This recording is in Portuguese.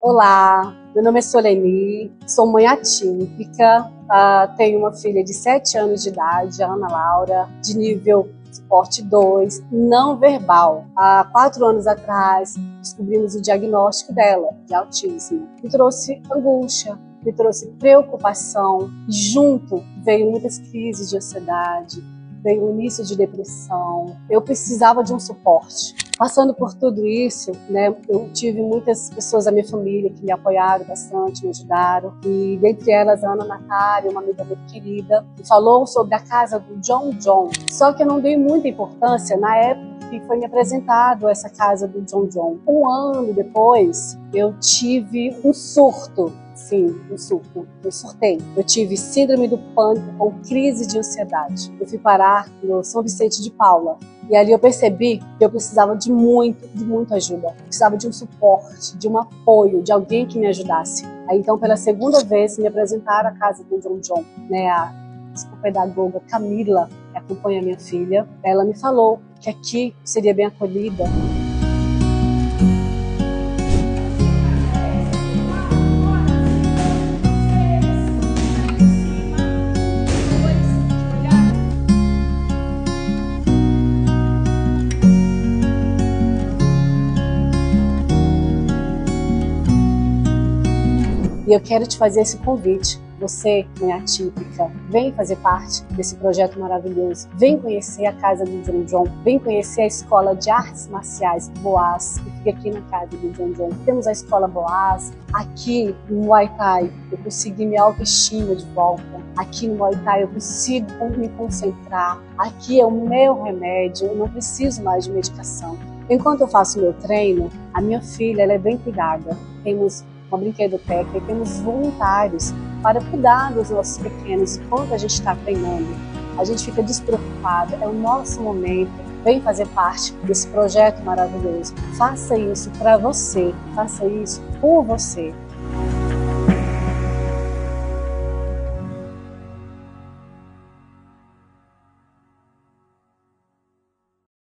Olá, meu nome é Soleni, sou mãe atípica, uh, tenho uma filha de 7 anos de idade, Ana Laura, de nível suporte 2, não verbal. Há quatro anos atrás, descobrimos o diagnóstico dela, de autismo. Me trouxe angústia, me trouxe preocupação, junto veio muitas crises de ansiedade, veio o início de depressão. Eu precisava de um suporte. Passando por tudo isso, né, eu tive muitas pessoas da minha família que me apoiaram bastante, me ajudaram. E dentre elas, a Ana Natália, uma amiga muito querida, que falou sobre a casa do John John. Só que eu não dei muita importância na época que foi me apresentado essa casa do John John. Um ano depois, eu tive um surto sim, um surto. Eu surtei. Eu tive síndrome do pânico com crise de ansiedade. Eu fui parar no São Vicente de Paula. E ali eu percebi que eu precisava de muito, de muita ajuda. Eu precisava de um suporte, de um apoio, de alguém que me ajudasse. Aí então, pela segunda vez, me apresentaram à casa do John John, né? A psicopedagoga Camila, que acompanha minha filha. Ela me falou que aqui seria bem acolhida. E eu quero te fazer esse convite. Você, mãe atípica, vem fazer parte desse projeto maravilhoso. Vem conhecer a casa do John John. Vem conhecer a Escola de Artes Marciais Boas, que fica aqui na casa do John John. Temos a Escola Boas. Aqui no Muay Thai, eu consegui minha autoestima de volta. Aqui no Muay Thai, eu consigo me concentrar. Aqui é o meu remédio. Eu não preciso mais de medicação. Enquanto eu faço meu treino, a minha filha ela é bem cuidada. Temos uma brinquedoteca e temos voluntários para cuidar dos nossos pequenos enquanto a gente está treinando. A gente fica despreocupado, é o nosso momento. Vem fazer parte desse projeto maravilhoso. Faça isso para você, faça isso por você.